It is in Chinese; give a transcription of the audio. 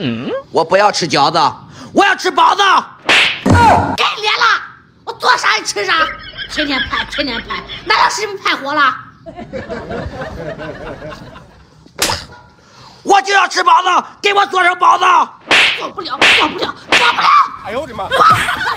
嗯？我不要吃饺子我要吃包子。给脸了我做啥你吃啥？天天拍天天拍哪有时间拍火了？我就要吃包子给我做成包子。做不了做不了做不了。哎呦我的妈！